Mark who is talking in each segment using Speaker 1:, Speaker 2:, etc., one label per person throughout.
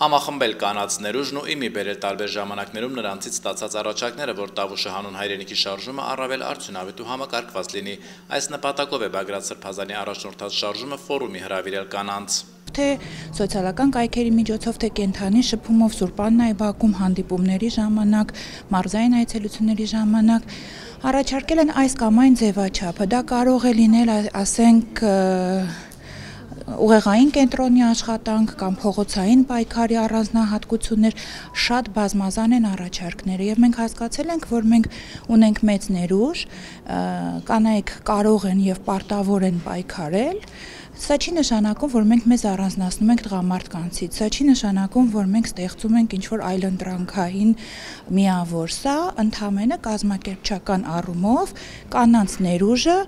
Speaker 1: Համախմբել կանաց ներուժն ու իմի բերել տարբեր ժամանակներում նրանցից ստացած առաջարկները, որ Տավուշը հանուն հայրենիքի շարժումը առավել արդյունավետ ու համակարգված լինի։ Այս նպատակով է Բագրատ Սրբազանի առաջնորդած շարժումը ֆորումի հրավիրել կանանց
Speaker 2: թե սոցիալական կայքերի միջոցով, թե կենթանի շփումով Սուրբաննայի Բաքում հանդիպումների ժամանակ, մարզային այցելությունների ժամանակ առաջարկել են այս կամ այն ձևաչափը։ Դա կարող է լինել, ասենք, ուղեղային կենտրոնի աշխատանք կամ փողոցային պայքարի առանձնահատկություններ շատ բազմազան են առաջարկները եւ մենք հասկացել ենք, որ մենք ունենք մեծ ներուժ, կանայք կարող են եւ պարտավոր են պայքարել Սա չի նշանակում, որ մենք մեզ առանձնացնում ենք տղամարդկանցից։ Սա չի նշանակում, որ մենք ստեղծում ենք ինչ-որ այլընտրանքային միավոր։ Սա ընդհանրապես կազմակերպչական առումով կանանց ներուժը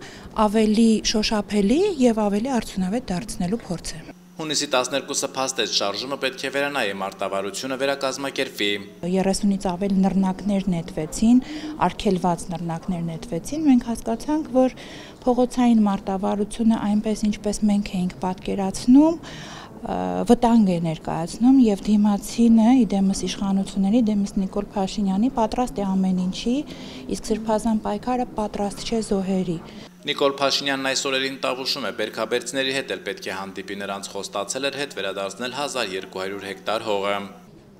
Speaker 2: ավելի շոշափելի եւ ավելի արդյունավետ դարձնելու փորձ է։
Speaker 1: Հունիսի 12-ը փաստեց շարժումը պետք է վերանայի մարտավարությունը վերակազմակերպվի։
Speaker 2: 30-ից ավել նռնակներ նետվեցին, արգելված նռնակներ նետվեցին։ Մենք հասկացանք, որ փողոցային մարտավարությունը այնպես ինչպես մենք էինք պատկերացնում, վտանգ է ներկայացնում եւ դիմացինը իդեմս իշխանությունների դեմս Նիկոլ Փաշինյանի պատրաստ է ամեն ինչի, իսկ Սրբազան պայքարը պատրաստ չէ զոհերի։
Speaker 1: Նիկոլ Փաշինյանն այս օրերին տավուշում է. Բերքաբերցների հետ էլ պետք է հանդիպի նրանց խոստացել էր հետ վերադարձնել 1200 հեկտար հողը։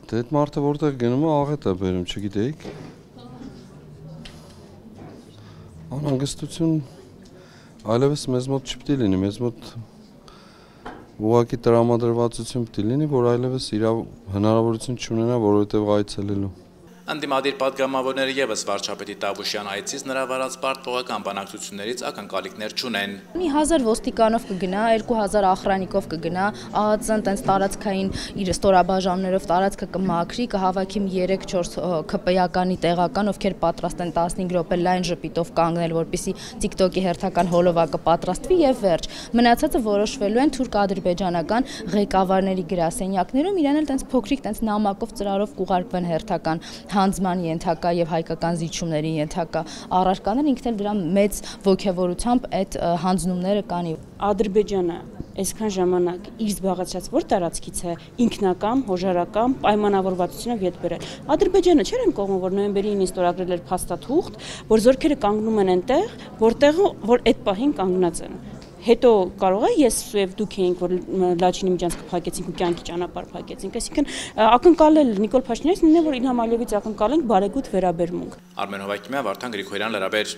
Speaker 3: Դե այդ մարդը որտեղ գնում է աղետ է բերում, չգիտեիք։ Անհանգստություն այլևս մեզ մոտ չպետք է լինի, մեզ մոտ ուղակի տրամադրվածություն պետք է լինի, որ այլևս իր հնարավորություն չունենա, որովհետև այցելելու
Speaker 1: Անդիմադիր պատգամավորները եւս վարչապետի Տավուշյան այցից նրա վարած պարտվողական բանակցություններից ակնկալիքներ չունեն։
Speaker 4: Մի 1000 ոստիկանով կգնա, 2000 ախրանիկով կգնա, ԱԱԾ-ն տենց տարածքային իր ստորաբաժաններով տարածքը կմաքրի, կհավաքիմ 3-4 քպեականի տեղական, ովքեր պատրաստ են 15 րոպե լայն ժպիտով կանգնել, որպիսի TikTok-ի հերթական հոլովակը պատրաստվի եւ վերջ։ Մնացածը որոշվելու են թուրք-ադրբեջանական ղեկավարների գրասենյակներում, իրեն էլ տենց փոքրիկ տենց նամակով ծրարով կուղարկվեն հերթական հանձման ենթակա եւ հայկական զիջումների ենթակա առարկաներ ինքն էլ դրա մեծ ողջավորությամբ այդ հանձնումները կանի
Speaker 5: Ադրբեջանը այսքան ժամանակ իր զբաղեցրած որ տարածքից է ինքնակամ, հոժարակամ պայմանավորվածությունով յետ բերել։ Ադրբեջանը չէր են կողմը, որ նոյեմբերի 9-ից ստորագրել էր փաստաթուղթ, որ զորքերը կանգնում են այնտեղ, որտեղ որ այդ պահին կանգնած են հետո կարող է ես եւ դուք էինք որ Լաչինի միջանցք փակեցինք ու կյանքի ճանապարհ փակեցինք այսինքն ակնկալել Նիկոլ Փաշինյանից նույնն է որ Իլհամ Ալիևից ակնկալենք բարեգութ վերաբերմունք
Speaker 1: Արմեն Հովակիմյան Վարդան Գրիգորյան Լրաբեր